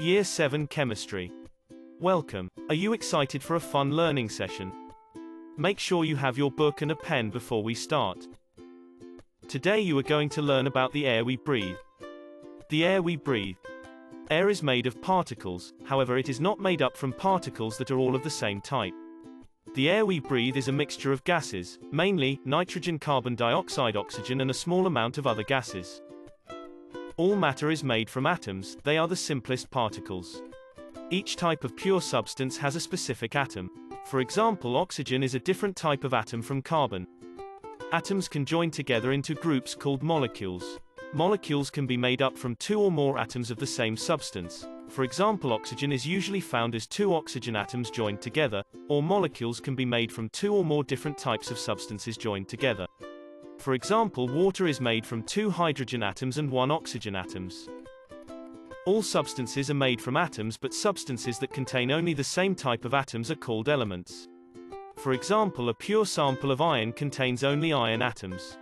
Year 7 Chemistry. Welcome. Are you excited for a fun learning session? Make sure you have your book and a pen before we start. Today you are going to learn about the air we breathe. The air we breathe. Air is made of particles, however it is not made up from particles that are all of the same type. The air we breathe is a mixture of gases, mainly nitrogen carbon dioxide oxygen and a small amount of other gases. All matter is made from atoms, they are the simplest particles. Each type of pure substance has a specific atom. For example oxygen is a different type of atom from carbon. Atoms can join together into groups called molecules. Molecules can be made up from two or more atoms of the same substance. For example oxygen is usually found as two oxygen atoms joined together, or molecules can be made from two or more different types of substances joined together. For example water is made from two hydrogen atoms and one oxygen atoms. All substances are made from atoms but substances that contain only the same type of atoms are called elements. For example a pure sample of iron contains only iron atoms.